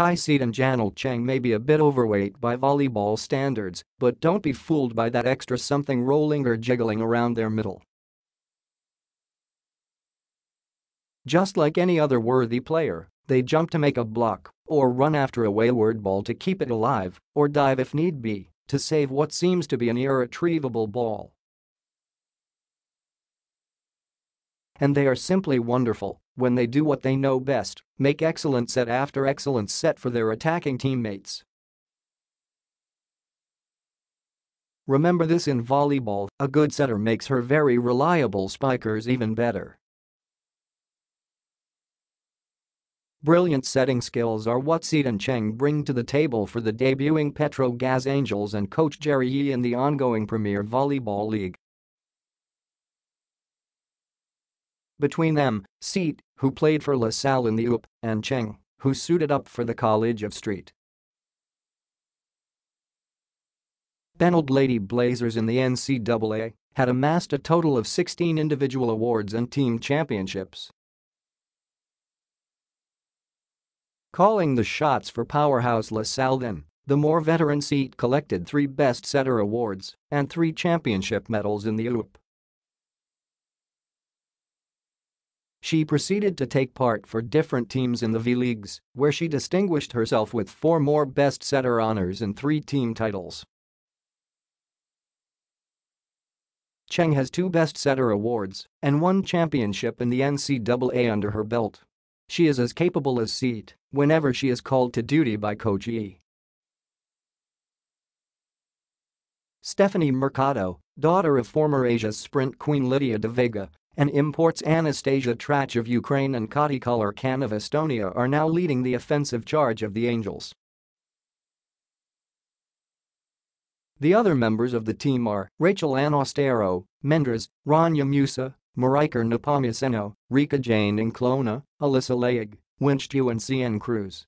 Chi Saet and Djanel Cheng may be a bit overweight by volleyball standards, but don't be fooled by that extra something rolling or jiggling around their middle. Just like any other worthy player, they jump to make a block or run after a wayward ball to keep it alive or dive if need be to save what seems to be an irretrievable ball. And they are simply wonderful when they do what they know best, make excellent set after excellent set for their attacking teammates. Remember this in volleyball, a good setter makes her very reliable spikers even better. Brilliant setting skills are what Saet and Cheng bring to the table for the debuting Petro Angels and coach Jerry Yee in the ongoing Premier Volleyball League. Between them, Saet, who played for La Salle in the UP, and Cheng, who suited up for the College of St. Benilde Lady Blazers in the NCAA had amassed a total of 16 individual awards and team championships. Calling the shots for powerhouse La Salle then, the more veteran Saet collected three Best Setter awards and three championship medals in the UP. She proceeded to take part for different teams in the V-Leagues, where she distinguished herself with four more Best Setter honors and three team titles. Cheng has two Best Setter awards and one championship in the NCAA under her belt. She is as capable as Saet whenever she is called to duty by Coach E. Stephanie Mercado, daughter of former Asia sprint queen Lydia de Vega, and imports Anastasia Trach of Ukraine and Kadi Kullerkann of Estonia are now leading the offensive charge of the Angels. The other members of the team are Rachel Anostero, Mendras, Rania Musa, Marika Nepomuceno, Rika Jane Inclona, Alyssa Laig, Winch and CN Cruz.